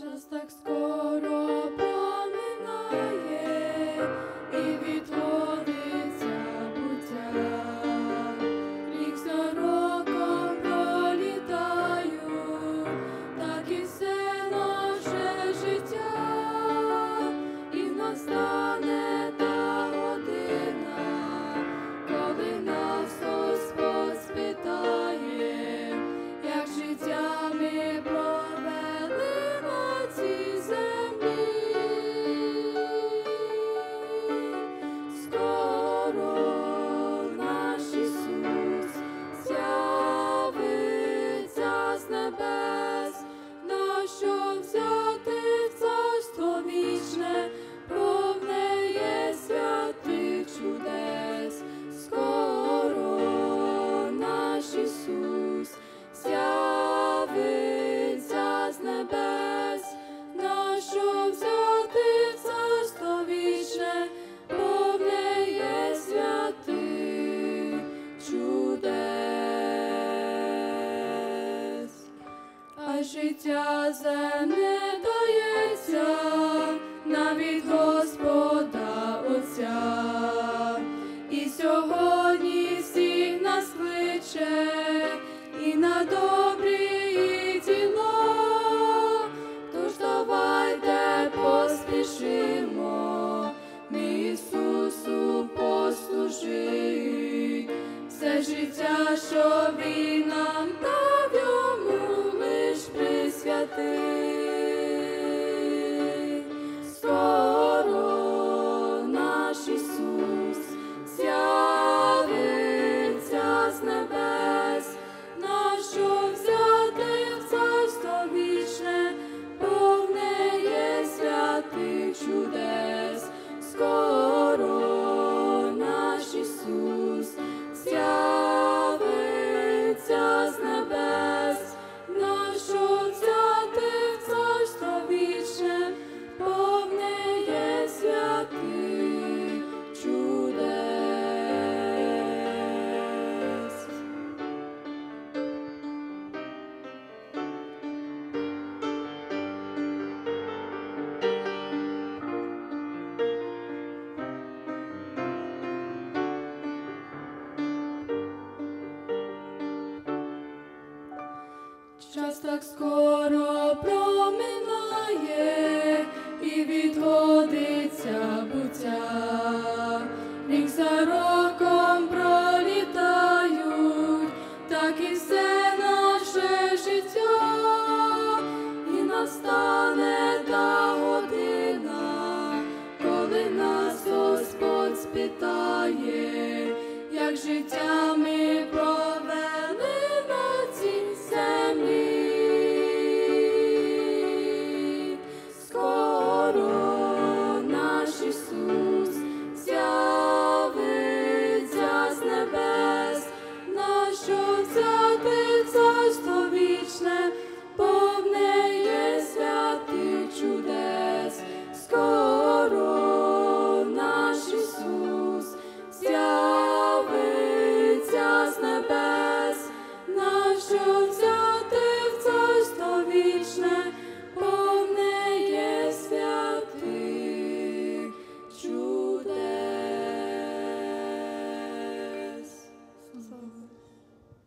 Just like Scorpio. Життя земне дається нам від Господа Отця. І сьогодні всіх нас кличе і на добрі і діла. Тож давайте поспішимо, ми Ісусу послужить. Все життя, що він нам Час так скоро проминає і відводиться буття. Рік за роком пролітають, так і все наше життя, і настане та година, коли нас Господь спитає, як життя ми